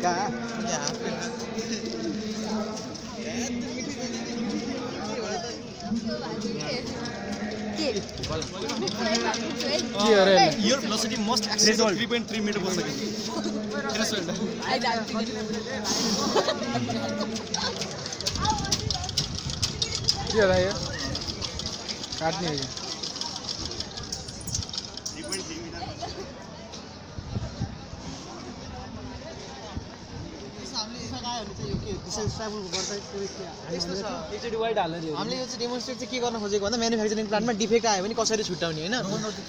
क्या Your velocity must exceed 3.3 meter per second. Threshold. I don't think. Yeah, yeah. काटनी है यो हामीले यो चाहिँ डेमोन्स्ट्रेट चाहिँ के गर्न खोजेको भन्दा म्यानुफ्याक्चरिङ प्लान्टमा डिफेक्ट आयो भने कसरी छुट्याउने होइन?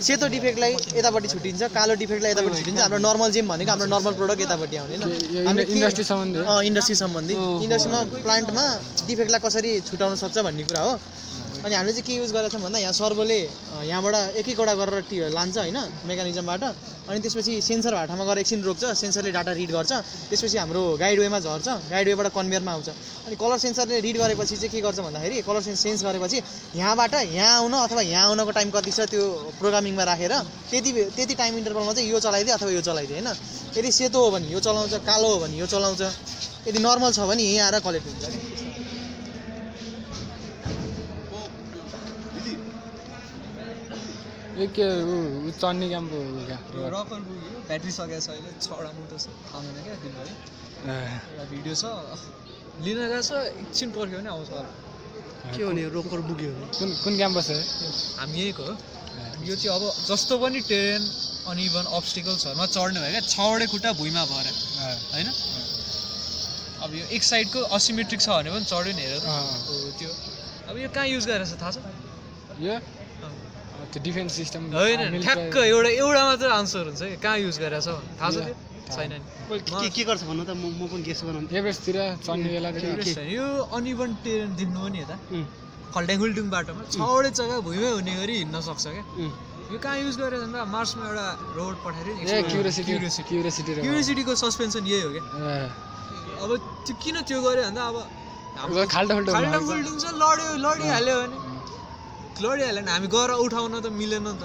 सेतो डिफेक्टलाई यतापट्टि छुट्टिन्छ कालो डिफेक्टलाई यतापट्टि छुट्टिन्छ। हाम्रो नर्मल जिम भनेको हाम्रो नर्मल प्रोडक्ट यतापट्टि आउने होइन? इन्डस्ट्री सम्बन्धी। इन्डस्ट्री सम्बन्धी। इन्डस्ट्रीमा प्लान्टमा डिफेक्टलाई कसरी छुटाउन सक्छ भन्ने कुरा हो। अनि हामीले चाहिँ के युज गरेका छौँ भन्दा यहाँ सर्भोले अँ, यहाँबाट एक एकवटा गरेर टी लान्छ होइन मेकानिजमबाट अनि त्यसपछि सेन्सर भाटामा गएर एकछिन रोक्छ सेन्सरले डाटा रिड गर्छ त्यसपछि हाम्रो गाइड वेमा झर्छ गाइड वेबाट कन्भेयरमा आउँछ। अनि कलर सेन्सरले रिड गरेपछि चाहिँ के गर्छ भन्दाखेरि कलर सेन्स सेन्स गरेपछि यहाँबाट यहाँ आउन अथवा यहाँ आउनको टाइम कति छ त्यो प्रोग्रामिङमा राखेर त्यति त्यति टाइम इन्टरभलमा चाहिँ यो चलाइदिए अथवा यो चलाइदिए होइन? यदि सेतो हो भने यो चलाउँछ कालो हो भने यो चलाउँछ यदि नर्मल छ भने यहीँ आएर कलेक्ट हुन्छ। यो के ऊ चन्नी क्याम्प ब्याट्री सकेको छ अहिले छवटा मोटो छ थाहा छैन क्या दिनभरि। एउटा भिडियो छ। लिन गएको छ एकछिन पर्ख्यो भने आउँछ होला। के हो नि रोकर बुग्यो कुन कुन क्याम्पस हो हामी यहीँको हो। यो चाहिँ अब जस्तो पनि टेरेन अनि इभन अब्स्टिकल्सहरूमा चढ्ने भयो क्या छवटै खुट्टा भुइँमा भएर। होइन? अब यो एक साइडको असिमेट्रिक छ भने पनि चढ्यो नि हेरेर। अँ। हो त्यो। अब यो कहाँ युज गरेर थाहा छ? यो? त्यो डिफेन्स सिस्टम होइन ठ्याक्क एउटा एउटा मात्र आन्सर हुन्छ कि कहाँ युज गरेर छ थाहा छ त्यो? छैन नि। के के गर्छ भन्नु त? म म पनि गेस गराउनु एभरेस्टतिर Tourist छैन। यो अनइभन टेरेन देख्नु हो नि यता। खल्ट्याङ खुल्टुङ बाटोमा छवटै जग्गा भुइँमै हुने गरी हिँड्न सक्छ क्या। यो कहाँ युज गरेर भन्दा मार्समा एउटा रोबोट पठाइदियो नि ए क्युरियोसिटी क्युरियोसिटी क्युरियोसिटी क्युरियोसिटीको सस्पेन्सन यही हो क्या। अब त्यो किन त्यो गर्यो भन्दा अब खाल्टो खाल्टो खाल्टाङ खुल्टुङ छ लड्यो लडिहाल्यो भने लडिहाल्यो भने हामी गएर उठाउन त मिलेन नि त।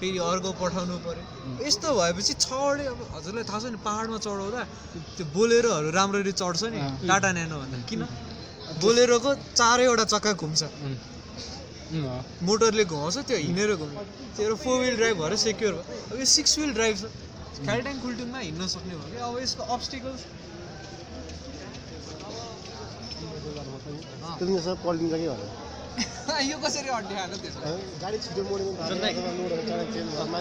फेरि अर्को पठाउनु पऱ्यो यस्तो भएपछि छवटै अब हजुरलाई थाहा छ नि पाहाडमा चढाउँदा त्यो बोलेरोहरू राम्ररी चढ्छ नि। टाटा न्यानो भन्दा। किन? बोलेरोको चारैवटा चक्का घुम्छ। मोटरले घुमाउँछ त्यो हिँडेर घुम्छ त्यो फोर विल ड्राइभ भएर सेक्योर भयो। अब यो सिक्स विल ड्राइभ छ। खाल्टाङ खुल्टुङमा हिँड्न सक्ने भयो कि अब यसको अब्स्टिकल्स त्यो सब पल्टिन्छ कि भनेर? यो कसरी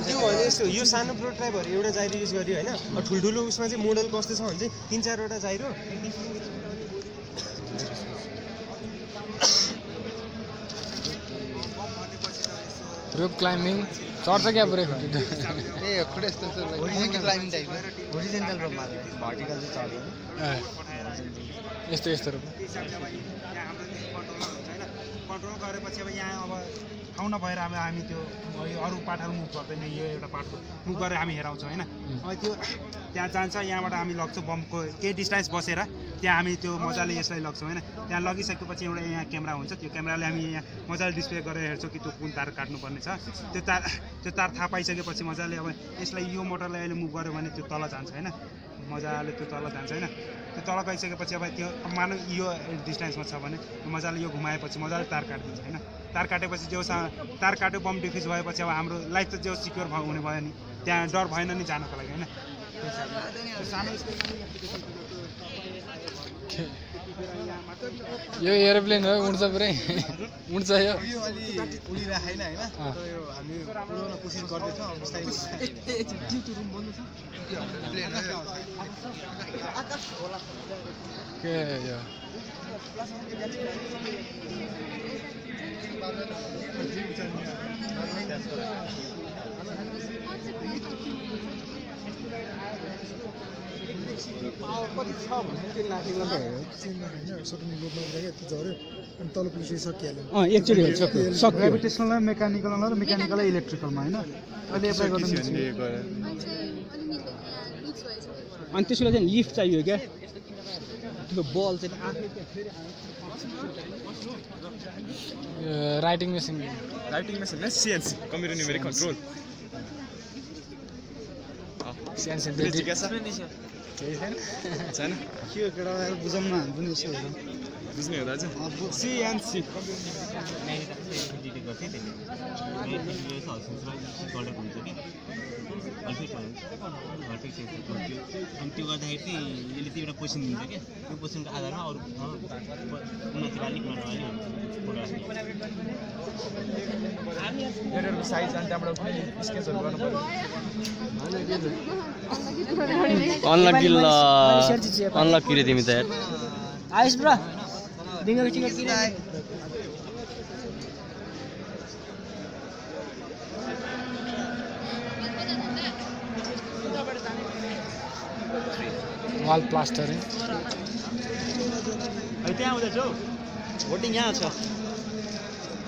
त्यो भने यस्तो यो सानो प्रोटोटाइपहरू एउटा जाइरो युज गर्यो होइन? ठुल्ठुलो उसमा चाहिँ मोडल कस्तो छ भने चाहिँ तिन चारवटा जाइरो। रोप क्लाइम्बिङ चढ्छ क्या पुरै खुट्टा ए खुट्टा यस्तो होरिजेन्टल क्लाइम्बिङ टाइप होरिजेन्टल रोपमा भर्टिकल चाहिँ चढ्यो अँ। यस्तो यस्तो रोप कन्ट्रोल गरेपछि अब यहाँ अब ठाउँ नभएर अब हामी त्यो अरू पाठहरू मुभ गर्दैन यो एउटा पाठको मुभ गरेर हामी हेराउँछौँ होइन? अब त्यो त्यहाँ जान्छ यहाँबाट हामी लग्छौँ बमको केही डिस्टेन्स बसेर त्यहाँ हामी त्यो मजाले यसलाई लग्छौँ होइन? त्यहाँ लगिसकेपछि एउटा यहाँ क्यामेरा हुन्छ त्यो क्यामेराले हामी यहाँ मजाले डिस्प्ले गरेर हेर्छौँ कि त्यो कुन तार काट्नुपर्ने छ। त्यो तार त्यो तार थाहा पाइसकेपछि मजाले अब यसलाई यो मोटरलाई अहिले मुभ गऱ्यो भने त्यो तल जान्छ होइन? मजाले त्यो तल जान्छ होइन। त्यो तल गइसकेपछि अब त्यो मानव यो डिस्टेन्समा छ भने मजाले यो घुमाएपछि मजाले तार काटिदिन्छ होइन। तार काटेपछि जो तार काट्यो बम डिफ्युज भएपछि अब हाम्रो लाइफ त जो सिक्योर भयो हुने भयो नि त्यहाँ डर भएन नि जानको लागि होइन। यो एरोप्लेन हो उड्छ पुरै। उड्छ यो। यो? के कति छ भने त्यो लाठी गर्दा अँ एकचोटि सक्यो। र इलेक्ट्रिकलमा होइन? अहिले एप्लाई गर्नु अनि त्यसको लागि चाहिँ लिफ्ट चाहियो क्या। त्यो बल चाहिँ राइटिङ मेसिन राइटिङ मेसिन नै सिएनसी कम्प्युटर न्युमेरिक कन्ट्रोल ठिकै छ केही छैन? छैन के हो केटा बुझाउन न पनि यसो बुझ्ने हो दाजु सिएनसी अनि त्यो गर्दाखेरि चाहिँ। यसले चाहिँ एउटा पोजिसन दिन्छ क्या त्यो पोजिसनको आधारमा अरू माथि अलिक लेटरको साइज अनि त्यहाँबाट कुनै स्केचहरू गर्नु पर्यो अनलक किरे तिमी त यार आइस ब्रो किन वाल प्लास्टरिङ त्यहाँ आउँदैछ हौ भोटिङ यहाँ छ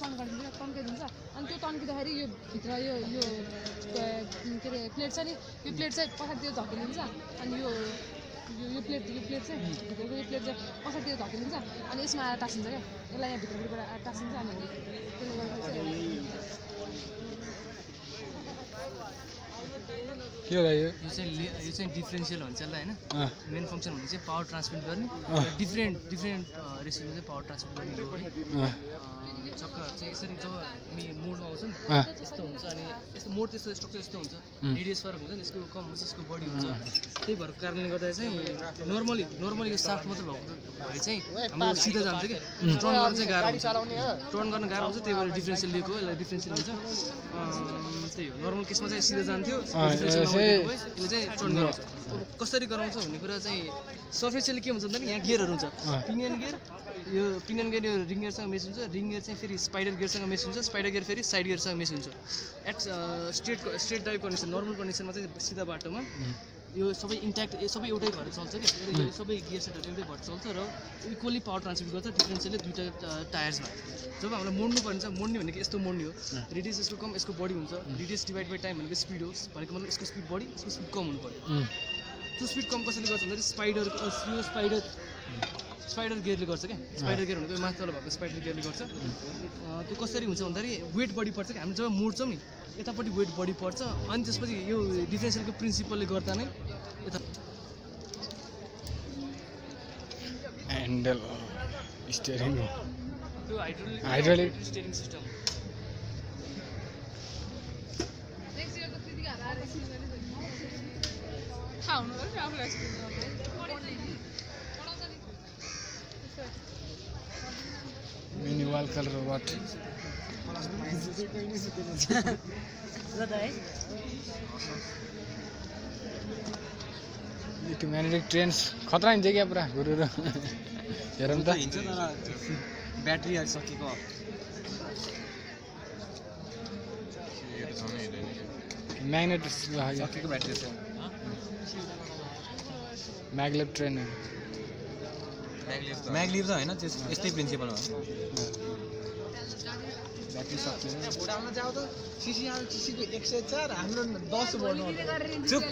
एक्सपान्ड गरिदिन्छ तन्काइदिन्छ अनि त्यो तन्किँदाखेरि यो भित्र यो यो के अरे प्लेट छ नि यो प्लेट चाहिँ पछाडितिर धकिलिन्छ अनि यो यो- यो प्लेट यो प्लेट चाहिँ भित्रको यो प्लेट चाहिँ पछाडितिर धकिलिन्छ अनि यसमा आएर टाँसिन्छ क्या यसलाई यहाँ भित्रबाट आएर टाँसिन्छ अनि त्यसले गर्दाखेरि के होला यो? यो चाहिँ यो चाहिँ डिफ्रेन्सियल भन्छ यसलाई होइन? मेन फङ्सन भनेको चाहिँ पावर ट्रान्समिट गर्ने। डिफ्रेन्ट डिफ्रेन्ट रेसिपीमा चाहिँ पावर ट्रान्समिट गर्ने चक्कर चाहिँ यसरी जब हामी मोडमा आउँछ नि अँ। यस्तो हुन्छ अनि यस्तो मोड त्यस्तो स्ट्रक्चर यस्तो हुन्छ. रेडियस फरक हुन्छ नि यसको कम हुन्छ यसको बढी हुन्छ। त्यही भएको कारणले गर्दा चाहिँ नर्मली नर्मली यो साफ्ट मात्रै भएको भए चाहिँ हाम्रो सिधा जान्छ कि? टर्न गर्न चाहिँ गाह्रो हुन्छ। टर्न गर्न गाह्रो हुन्छ त्यही भएर डिफ्रेन्सियल लिएको यसलाई डिफ्रेन्सियल हुन्छ त्यही हो। नर्मल केसमा चाहिँ सिधा जान्थ्यो यसले चाहिँ टर्न गराउँछ कसरी गराउँछ भन्ने कुरा चाहिँ सर्फेसियली के हुन्छ भन्दा यहाँ गियरहरू हुन्छ। पिनियन गियर यो पिनियन गियर यो रिङ गियरसँग मेस हुन्छ। रिङ गियर चाहिँ फेरि स्पाइडर गियरसँग मेस हुन्छ। स्पाइडर गियर फेरि साइड गियरसँग मेस हुन्छ। At straight straight drive condition normal कन्डिसनमा चाहिँ सिधा बाटोमा यो सबै इन्ट्याक्ट सबै एउटै भएर चल्छ यो सबै गियर सेटहरू एउटै भएर चल्छ र इक्वली पावर ट्रान्समिट गर्छ डिफ्रेन्सियलले दुइटा टायर्समा जब हामीलाई मोड्नु पर्ने छ मोड्ने भनेको यस्तो मोड्ने हो। रेडियस यसको कम यसको बढी हुन्छ। रेडियस डिभाइड बाई टाइम भनेको स्पिड हो। भनेको मतलब यसको स्पिड बढी यसको स्पिड कम हुनु पऱ्यो त्यो स्पिड कम कसरी गर्छ भन्दाखेरि स्पाइडर यो स्पाइडर स्पाइडर गियरले गर्छ क्या? स्पाइडर गियर भनेको माथि तल भएको स्पाइडर गियरले गर्छ। त्यो कसरी हुन्छ भन्दाखेरि वेट बढी पर्छ कि हामी जब मोड्छौँ नि यतापट्टि वेट बढी पर्छ। अनि त्यसपछि यो डिफ्रेन्सियलको प्रिन्सिपलले गर्दा नै यता ह्यान्डल हाइड्रोलिक स्टेरिङ सिस्टम थाहा हुनु पऱ्यो नि आफूलाई स्क्रिन पढाउँछ नि मिनी वाल कलर वाट त्यो म्याग्नेटिक ट्रेन्स खतरा हिँड्छ क्या पुरा गुरुहरू हेरौँ त हिँड्छ तर ब्याट्री सकेको म्याग्नेट सकेको ब्याट्री छ म्याग्लेट ट्रेनहरू म्यागलिभ त होइन त्यस यस्तै प्रिन्सिपल हो। हाम्रो दस बढ्नु चुप।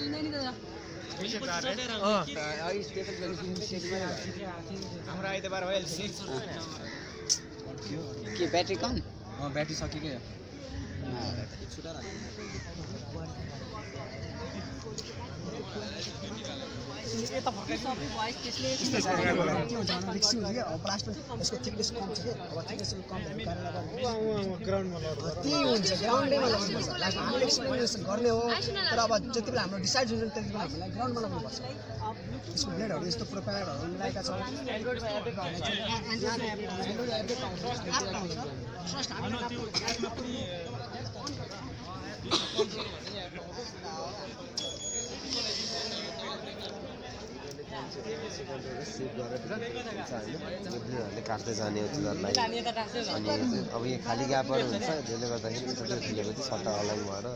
हाम्रो आइतबार भइहाल्छ नि के ब्याट्री कम? ब्याट्री सकेकै हो। हुन्छ लाइक हामीले एक्सपिरियन्स गर्ने हो तर अब जति बेला हाम्रो डिसाइड हुन्छ त्यति बेला हामीलाई ग्राउन्डमा लगाउनुपर्छ यसको ब्लेडहरू यस्तो प्रोपेलरहरू मिलाएका छौँ फर्स्ट हामीले ब्लेडहरूले काट्दै जाने हो तिनीहरूलाई अनि चाहिँ अब यहाँ खाली ग्यापहरू हुन्छ त्यसले गर्दाखेरि त्यो खेलेपछि सट्टा अलग भएर